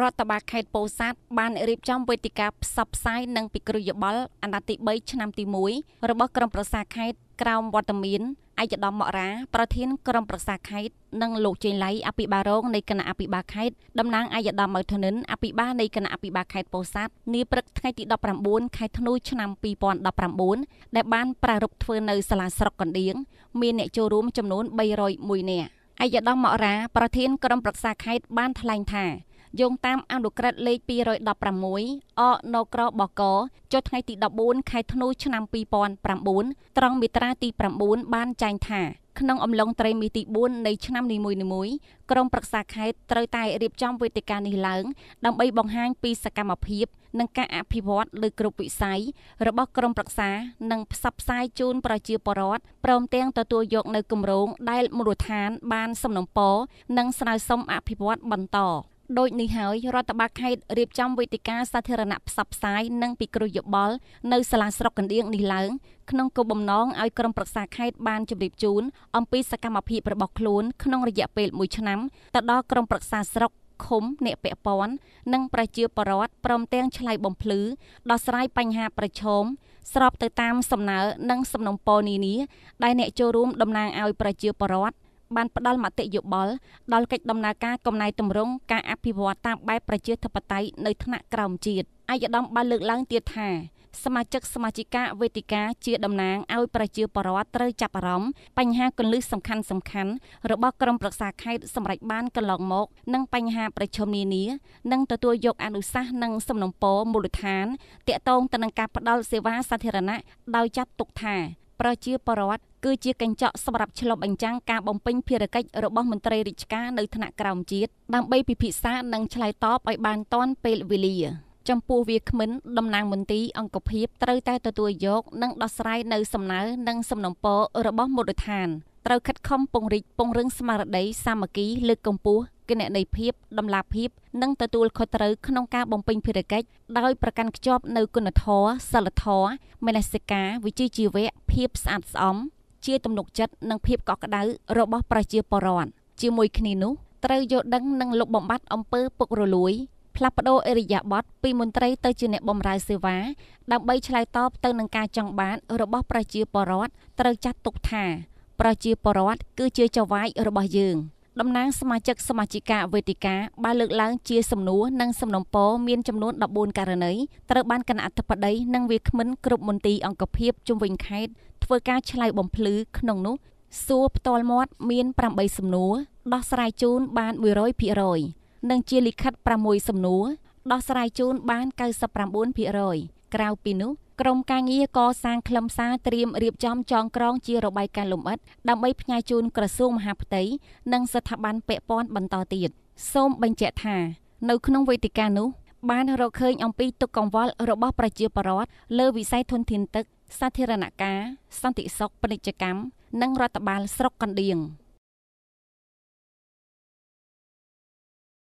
រដ្ឋបាលខេត្តពោធិ៍សាត់បានរៀបចំវេទិកាផ្សព្វផ្សាយនិងពិគ្រោះយោបល់អាណត្តិទី3ឆ្នាំទី1របស់ក្រុមប្រឹក្សាខេត្តក្រោមវត្តមានឯកឧត្តមមករាប្រធានក្រុមប្រឹក្សាខេត្តនិងលោកជេងលៃអភិបាលរងនៃគណៈអភិបាលខេត្តតំណាងឯកឧត្តមម៉ៅធនិនអភិបាលនៃគណៈអភិបាលខេត្តពោធិ៍សាត់នាព្រឹកថ្ងៃទី19ខែធ្នូឆ្នាំ2019ដែលបានប្រារព្ធធ្វើនៅសាលាស្រុកកណ្ដៀងមានអ្នកចូលរួមចំនួន301នាក់ឯកឧត្តមមករាប្រធានក្រុមប្រឹក្សាខេត្តបានថ្លែងថា យោងតាមអនុក្រឹត្យលេខ216អនក្របកចុះថ្ងៃទី14ខែធ្នូឆ្នាំ2009ត្រង់មាត្រាទី9បានចែងថាក្នុងអំឡុងត្រីមាសទី4នៃឆ្នាំនីមួយៗក្រមប្រឹក្សាខេត្តត្រូវតែរៀបចំវេទិកានេះឡើង ដើម្បីបង្ហាញពីសកម្មភាពនិងការអភិវឌ្ឍលើគ្រប់វិស័យរបស់ក្រមប្រឹក្សានិងផ្សព្វផ្សាយជូនប្រជាពលរដ្ឋព្រមទាំងទទួលយកនៅគម្រោងដែលមូលដ្ឋានបានសំណូមពរនិងស្នើសុំអភិវឌ្ឍបន្ត ដូចនេះហើយរដ្ឋបាលខេត្តរៀបចំវេទិកាសាធារណៈផ្សព្វផ្សាយនិងពិគ្រោះយោបល់នៅសាលាស្រុកកណ្ដៀងនេះឡើងក្នុងគោលបំណងឲ្យក្រុមប្រឹក្សាខេត្តបានជម្រាបជូនអំពីសកម្មភាពរបស់ខ្លួនក្នុងរយៈពេល1ឆ្នាំទៅដល់ក្រុមប្រឹក្សាស្រុកឃុំអ្នកពាក់ព័ន្ធនិងប្រជាពលរដ្ឋព្រមទាំងឆ្លៃបំភ្លឺដោះស្រាយបញ្ហាប្រឈមស្របទៅតាមសំណើនិងសំណុំពរនានាដែលអ្នកចូលរួមតំណាងឲ្យប្រជាពលរដ្ឋ បានផ្ដល់មតិយោបល់ដល់កិច្ចដំណើរការកំណែតម្រង់ការអភិវឌ្ឍតាមបែបប្រជាធិបតេយ្យនៅថ្នាក់ក្រោមជាតិឯកឧត្តមបានលើកឡើងទៀតថាសមាជិកសមាជិកាវេទិកាជាតំណាងឲ្យប្រជាពលរដ្ឋត្រូវចាប់អារម្មណ៍បញ្ហាគន្លឹះសំខាន់សំខាន់របស់ក្រុមប្រឹក្សាខេត្តសម្រាប់បានកន្លងមកនិងបញ្ហាប្រឈមនានានិងទទួលយកអនុសាសន៍និងសំណុំពរមូលដ្ឋានតាក់ទងទៅនឹងការផ្តល់សេវាសាធារណៈដោយចាត់ទុកថា ប្រជាពលរដ្ឋគឺជាកញ្ចក់សម្រាប់ឆ្លុះបញ្ចាំងការបំពេញភារកិច្ចរបស់មន្ត្រីរាជការនៅថ្នាក់ក្រោមជាតិដើម្បីពិភាក្សានិងឆ្លើយតបឲ្យបានទាន់ពេលវេលាចំពោះវាគ្មិនតំណាងមន្ទីរអង្គភាពត្រូវតែទទួលយកនិងដោះស្រាយនៅសំណើនិងសំណុំពររបស់មូលដ្ឋានត្រូវខិតខំពង្រីកពង្រឹងស្មារតីសាមគ្គីលើកកម្ពស់ គណនេយ្យភាពតម្លាភាព និងទទួលខុសត្រូវក្នុងការបំពេញភារកិច្ចដោយប្រកាន់ខ្ជាប់នូវគុណធម៌សិលធម៌មនសិការវិជ្ជាជីវៈភាពស្អាតស្អំជាទំនុកចិត្តនិងភាពកក់ក្ដៅរបស់ប្រជាពលរដ្ឋជាមួយគ្នានោះត្រូវយល់ដឹងនិងលុបបំបាត់អំពើពុករលួយផ្លាស់ប្តូរអរិយាប័ត្រពីមន្ត្រីទៅជាអ្នកបម្រើសេវា ដើម្បីឆ្លើយតបទៅនឹងការចង់បានរបស់ប្រជាពលរដ្ឋត្រូវចាត់ទុកថា ប្រជាពលរដ្ឋគឺជាចៅហ្វាយរបស់យើង តំណាងសមាជិកសមាជិកាវេទិកាបានលើកឡើងជាសំណួរនិងសំណុំពរមានចំនួន14ករណីត្រូវបានគណៈអធិបតីនិងវាគ្មិនគ្រប់មន្ទីរអង្គភាពជុំវិញខេត្តធ្វើការឆ្លើយបំភ្លឺក្នុងនោះសួរផ្ទាល់មាត់មាន8សំណួរដោះស្រាយជូនបាន100%និងជាលិខិត6សំណួរដោះស្រាយជូនបាន99% ក្រៅពីនោះក្រមការងារកសាងខ្លឹមសារត្រៀមរៀបចំចងក្រងជារបាយការណ៍លម្អិតដើម្បីផ្ញើជូនក្រសួងមហាផ្ទៃនិងស្ថាប័នពាក់ព័ន្ធបន្តទៀតសូមបញ្ជាក់ថា នៅក្នុងវេទិកានោះបានរកឃើញអំពីទុកកង្វល់របស់ប្រជាពលរដ្ឋលើវិស័យធនធានទឹក សាធារណការសន្តិសុខពាណិជ្ជកម្មនិងរដ្ឋបាលស្រុកកណ្ដៀង។